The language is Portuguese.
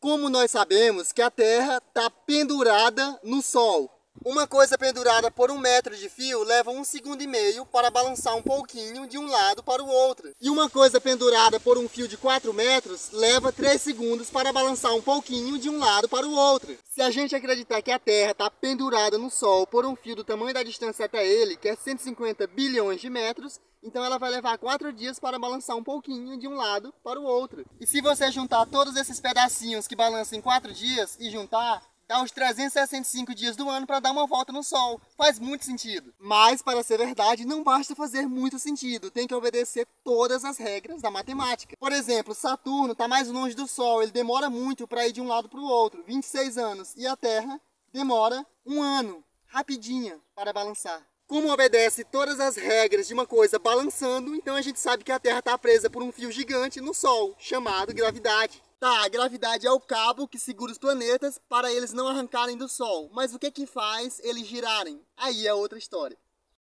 Como nós sabemos que a Terra está pendurada no Sol? Uma coisa pendurada por um metro de fio leva um segundo e meio para balançar um pouquinho de um lado para o outro. E uma coisa pendurada por um fio de 4 metros leva 3 segundos para balançar um pouquinho de um lado para o outro. Se a gente acreditar que a Terra está pendurada no Sol por um fio do tamanho da distância até ele, que é 150 bilhões de metros, então ela vai levar 4 dias para balançar um pouquinho de um lado para o outro. E se você juntar todos esses pedacinhos que balançam em 4 dias e juntar, dá uns 365 dias do ano para dar uma volta no Sol. Faz muito sentido. Mas, para ser verdade, não basta fazer muito sentido. Tem que obedecer todas as regras da matemática. Por exemplo, Saturno está mais longe do Sol. Ele demora muito para ir de um lado para o outro. 26 anos. E a Terra demora um ano. Rapidinha para balançar. Como obedece todas as regras de uma coisa balançando, então a gente sabe que a Terra está presa por um fio gigante no Sol, chamado gravidade. Tá, a gravidade é o cabo que segura os planetas para eles não arrancarem do Sol. Mas o que que faz eles girarem? Aí é outra história.